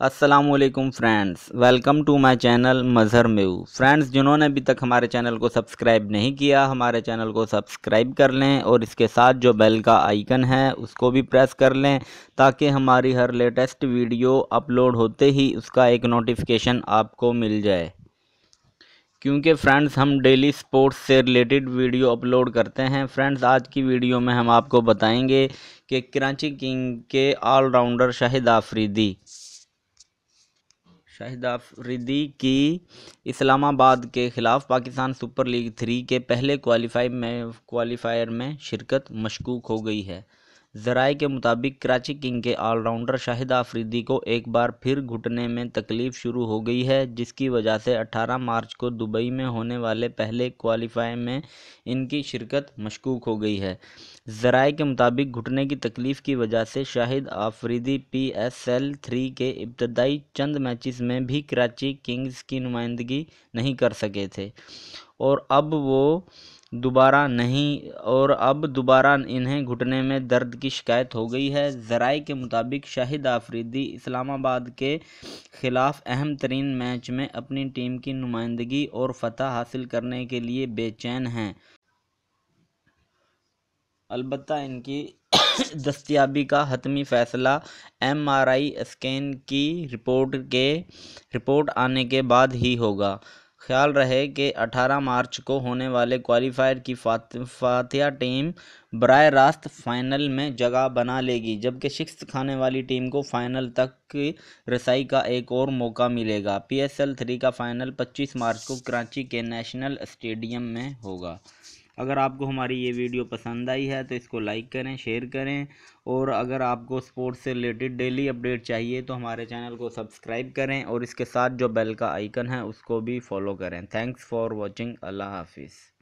السلام علیکم friends, welcome to my channel Mazhar Meo. Friends, جنہوں نے ابھی تک ہمارے چینل کو سبسکرائب نہیں کیا، ہمارے چینل کو سبسکرائب کر لیں اور اس کے ساتھ جو بیل کا آئیکن ہے، اس کو بھی پریس کر لیں تاکہ ہماری ہر لیٹسٹ ویڈیو اپلوڈ ہوتے ہی اس کا ایک نوٹیفیکیشن آپ کو مل جائے۔ کیونکہ فرینڈز، ہم ڈیلی سپورٹس سے ریلیٹڈ ویڈیو اپلوڈ کرتے ہیں۔ فرینڈز، آج کی ویڈیو میں ہم آپ کو بتائیں گے کہ کراچی کنگ کے آل راؤنڈر شاہد آفریدی۔ شاہد آفریدی کی اسلام آباد کے خلاف پاکستان سپر لیگ تھری کے پہلے کوالیفائی میں کوالیفائر میں شرکت مشکوک ہو گئی ہے۔ ذرائع کے مطابق کراچی کنگ کے آل راؤنڈر شاہد آفریدی کو ایک بار پھر گھٹنے میں تکلیف شروع ہو گئی ہے، جس کی وجہ سے اٹھارہ مارچ کو دبئی میں ہونے والے پہلے کوالیفائی میں ان کی شرکت مشکوک ہو گئی ہے۔ ذرائع کے مطابق گھٹنے کی تکلیف کی وجہ سے Shahid Afridi P S L three کے ابتدائی چند میچز میں بھی کراچی کنگز کی نمائندگی نہیں کر سکے تھے۔ اور اب وہ دوبارہ نہیں، اور اب دوبارہ انہیں گھٹنے میں درد کی شکایت ہو گئی ہے۔ ذرائع کے مطابق شاہد آفریدی اسلام آباد کے خلاف اہم ترین میچ میں اپنی ٹیم کی نمائندگی اور فتح حاصل کرنے کے لیے بے چین ہیں۔ البتہ ان کی دستیابی کا حتمی فیصلہ ایم آر آئی اسکین کی رپورٹ کے، رپورٹ آنے کے بعد ہی ہوگا۔ خیال رہے کہ اٹھارہ مارچ کو ہونے والے کوالیفائر کی فاتحہ ٹیم براہ راست فائنل میں جگہ بنا لے گی، جبکہ شکست کھانے والی ٹیم کو فائنل تک رسائی کا ایک اور موقع ملے گا۔ پی ایس ایل تھری کا فائنل پچیس مارچ کو کراچی کے نیشنل اسٹیڈیم میں ہوگا۔ اگر آپ کو ہماری یہ ویڈیو پسند آئی ہے تو اس کو لائک کریں، شیئر کریں اور اگر آپ کو سپورٹ سے ریلیٹڈ ڈیلی اپڈیٹ چاہیے تو ہمارے چینل کو سبسکرائب کریں اور اس کے ساتھ جو بیل کا آئیکن ہے اس کو بھی فالو کریں۔ تھینکس فار واچنگ اللہ حافظ۔